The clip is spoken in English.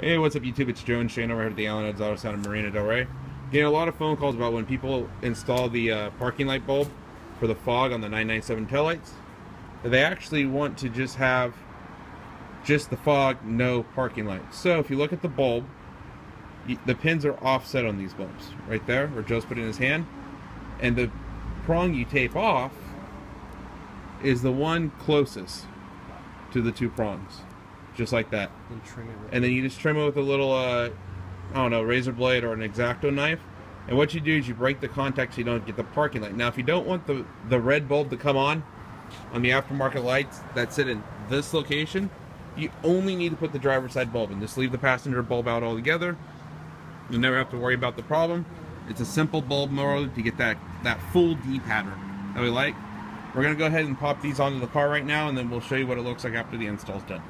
Hey, what's up YouTube? It's Joe and Shane over here at the Al and Ed's Auto Sound in Marina Del Rey. Getting a lot of phone calls about when people install the uh, parking light bulb for the fog on the 997 taillights. They actually want to just have just the fog, no parking light. So if you look at the bulb, the pins are offset on these bulbs, right there, where Joe's put in his hand. And the prong you tape off is the one closest to the two prongs just like that. And trim it. And then you just trim it with a little, uh, I don't know, razor blade or an X-Acto knife. And what you do is you break the contact so you don't get the parking light. Now, if you don't want the, the red bulb to come on, on the aftermarket lights that sit in this location, you only need to put the driver's side bulb in. Just leave the passenger bulb out altogether. You'll never have to worry about the problem. It's a simple bulb mode to get that, that full D pattern that we like. We're going to go ahead and pop these onto the car right now, and then we'll show you what it looks like after the install's done.